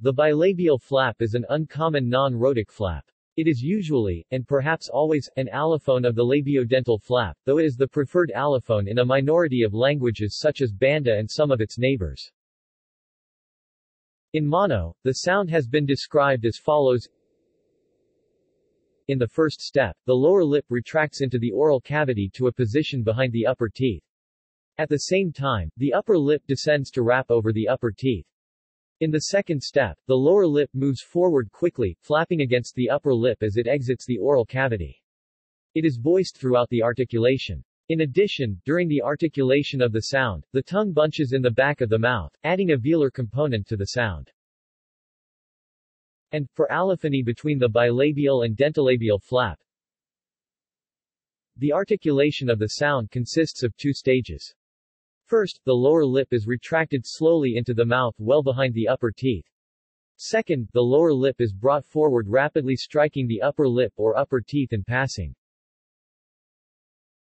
The bilabial flap is an uncommon non-rhotic flap. It is usually, and perhaps always, an allophone of the labiodental flap, though it is the preferred allophone in a minority of languages such as Banda and some of its neighbors. In Mono, the sound has been described as follows In the first step, the lower lip retracts into the oral cavity to a position behind the upper teeth. At the same time, the upper lip descends to wrap over the upper teeth. In the second step, the lower lip moves forward quickly, flapping against the upper lip as it exits the oral cavity. It is voiced throughout the articulation. In addition, during the articulation of the sound, the tongue bunches in the back of the mouth, adding a velar component to the sound. And, for allophony between the bilabial and dentolabial flap, the articulation of the sound consists of two stages. First, the lower lip is retracted slowly into the mouth well behind the upper teeth. Second, the lower lip is brought forward rapidly striking the upper lip or upper teeth in passing.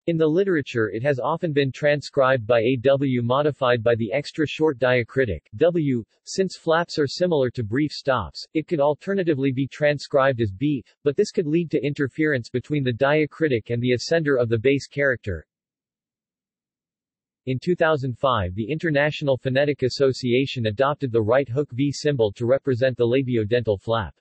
In the literature it has often been transcribed by a W modified by the extra short diacritic W. Since flaps are similar to brief stops, it could alternatively be transcribed as B, but this could lead to interference between the diacritic and the ascender of the base character. In 2005 the International Phonetic Association adopted the right hook V symbol to represent the labiodental flap.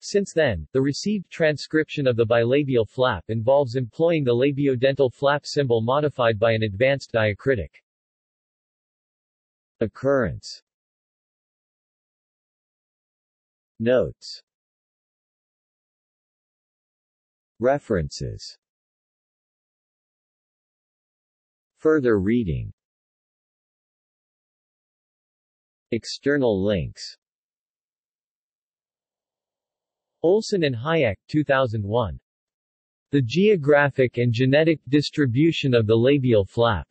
Since then, the received transcription of the bilabial flap involves employing the labiodental flap symbol modified by an advanced diacritic. Occurrence Notes References Further reading External links Olson and Hajek, 2001. The Geographic and Genetic Distribution of the Labial Flap.